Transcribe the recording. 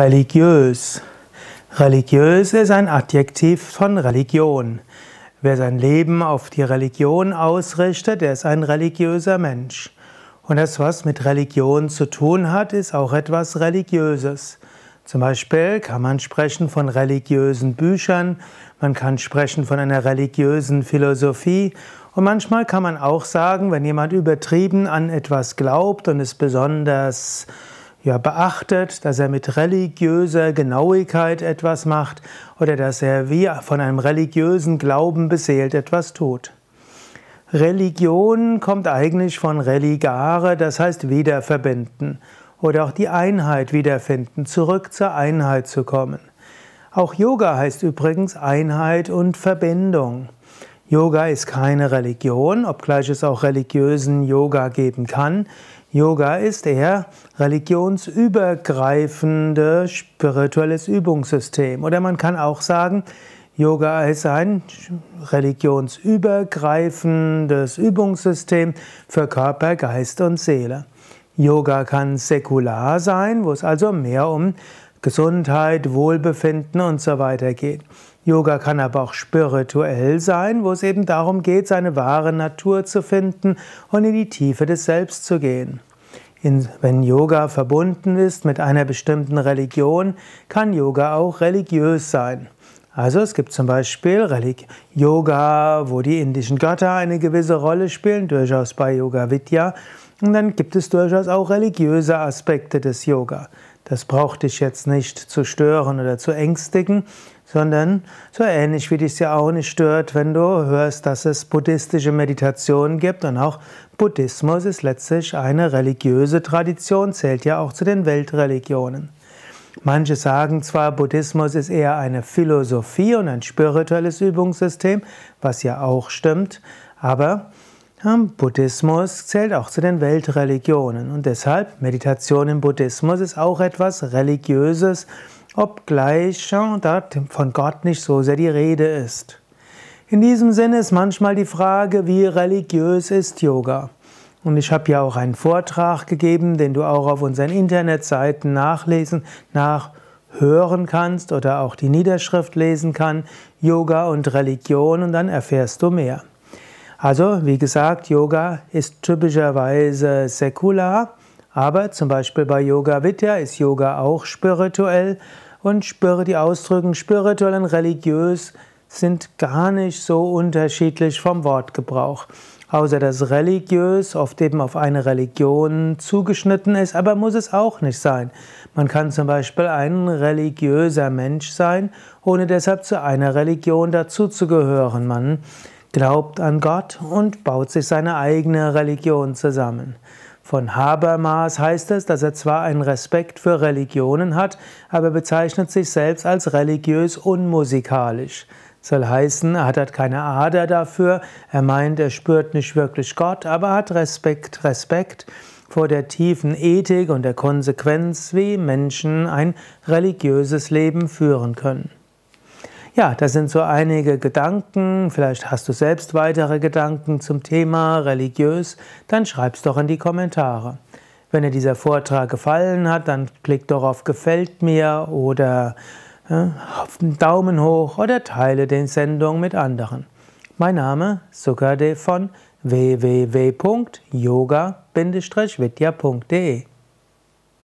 Religiös. Religiös ist ein Adjektiv von Religion. Wer sein Leben auf die Religion ausrichtet, der ist ein religiöser Mensch. Und das, was mit Religion zu tun hat, ist auch etwas Religiöses. Zum Beispiel kann man sprechen von religiösen Büchern, man kann sprechen von einer religiösen Philosophie und manchmal kann man auch sagen, wenn jemand übertrieben an etwas glaubt und es besonders ja, beachtet, dass er mit religiöser Genauigkeit etwas macht oder dass er wie von einem religiösen Glauben beseelt etwas tut. Religion kommt eigentlich von religare, das heißt wiederverbinden oder auch die Einheit wiederfinden, zurück zur Einheit zu kommen. Auch Yoga heißt übrigens Einheit und Verbindung. Yoga ist keine Religion, obgleich es auch religiösen Yoga geben kann. Yoga ist eher religionsübergreifende spirituelles Übungssystem. Oder man kann auch sagen, Yoga ist ein religionsübergreifendes Übungssystem für Körper, Geist und Seele. Yoga kann säkular sein, wo es also mehr um Gesundheit, Wohlbefinden und so weiter geht. Yoga kann aber auch spirituell sein, wo es eben darum geht, seine wahre Natur zu finden und in die Tiefe des Selbst zu gehen. In, wenn Yoga verbunden ist mit einer bestimmten Religion, kann Yoga auch religiös sein. Also es gibt zum Beispiel Religi Yoga, wo die indischen Götter eine gewisse Rolle spielen, durchaus bei Yoga Vidya. Und dann gibt es durchaus auch religiöse Aspekte des Yoga. Das braucht dich jetzt nicht zu stören oder zu ängstigen, sondern so ähnlich wie dich ja auch nicht stört, wenn du hörst, dass es buddhistische Meditation gibt und auch Buddhismus ist letztlich eine religiöse Tradition, zählt ja auch zu den Weltreligionen. Manche sagen zwar, Buddhismus ist eher eine Philosophie und ein spirituelles Übungssystem, was ja auch stimmt, aber Buddhismus zählt auch zu den Weltreligionen und deshalb Meditation im Buddhismus ist auch etwas Religiöses, obgleich dort von Gott nicht so sehr die Rede ist. In diesem Sinne ist manchmal die Frage, wie religiös ist Yoga? Und ich habe ja auch einen Vortrag gegeben, den du auch auf unseren Internetseiten nachlesen, nachhören kannst oder auch die Niederschrift lesen kann, Yoga und Religion, und dann erfährst du mehr. Also, wie gesagt, Yoga ist typischerweise säkular, aber zum Beispiel bei Yoga Vidya ist Yoga auch spirituell und die Ausdrücke spirituell und religiös sind gar nicht so unterschiedlich vom Wortgebrauch. Außer dass religiös oft eben auf eine Religion zugeschnitten ist, aber muss es auch nicht sein. Man kann zum Beispiel ein religiöser Mensch sein, ohne deshalb zu einer Religion dazuzugehören. Man glaubt an Gott und baut sich seine eigene Religion zusammen. Von Habermas heißt es, dass er zwar einen Respekt für Religionen hat, aber bezeichnet sich selbst als religiös unmusikalisch. Soll heißen, er hat halt keine Ader dafür, er meint, er spürt nicht wirklich Gott, aber hat Respekt, Respekt vor der tiefen Ethik und der Konsequenz, wie Menschen ein religiöses Leben führen können. Ja, das sind so einige Gedanken. Vielleicht hast du selbst weitere Gedanken zum Thema religiös. Dann schreib's doch in die Kommentare. Wenn dir dieser Vortrag gefallen hat, dann klick doch auf Gefällt mir oder äh, auf den Daumen hoch oder teile den Sendung mit anderen. Mein Name Sukadev von www.yoga-vidya.de